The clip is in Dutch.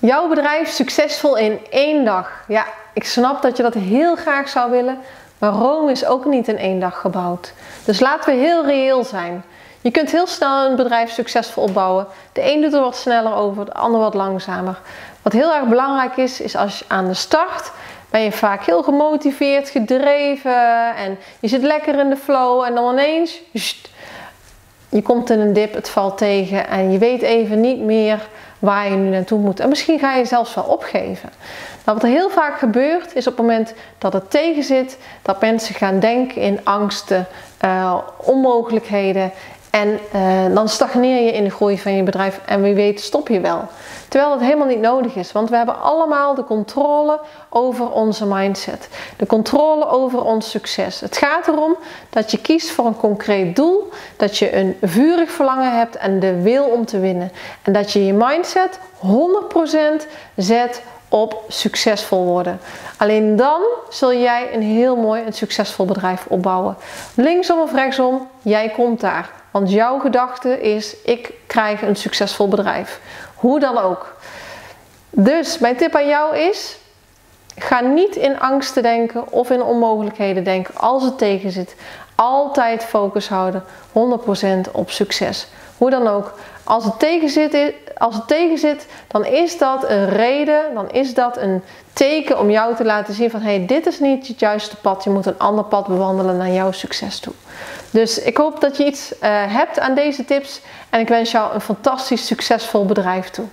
Jouw bedrijf succesvol in één dag. Ja, ik snap dat je dat heel graag zou willen, maar Rome is ook niet in één dag gebouwd. Dus laten we heel reëel zijn. Je kunt heel snel een bedrijf succesvol opbouwen. De een doet er wat sneller over, de ander wat langzamer. Wat heel erg belangrijk is, is als je aan de start ben je vaak heel gemotiveerd, gedreven en je zit lekker in de flow en dan ineens je komt in een dip, het valt tegen en je weet even niet meer waar je nu naartoe moet. En misschien ga je zelfs wel opgeven. Nou, wat er heel vaak gebeurt is op het moment dat het tegen zit, dat mensen gaan denken in angsten, uh, onmogelijkheden en uh, dan stagneer je in de groei van je bedrijf en wie weet stop je wel. Terwijl dat helemaal niet nodig is, want we hebben allemaal de controle over onze mindset. De controle over ons succes. Het gaat erom dat je kiest voor een concreet doel, dat je een vurig verlangen hebt en de wil om te winnen. En dat je je mindset 100% zet op succesvol worden. Alleen dan zul jij een heel mooi en succesvol bedrijf opbouwen. Linksom of rechtsom, jij komt daar. Want jouw gedachte is: ik krijg een succesvol bedrijf. Hoe dan ook. Dus mijn tip aan jou is: ga niet in angsten denken of in onmogelijkheden denken als het tegen zit. Altijd focus houden, 100% op succes. Hoe dan ook. Als het, tegen zit, als het dan is dat een reden, dan is dat een teken om jou te laten zien van hey, dit is niet het juiste pad, je moet een ander pad bewandelen naar jouw succes toe. Dus ik hoop dat je iets uh, hebt aan deze tips en ik wens jou een fantastisch succesvol bedrijf toe.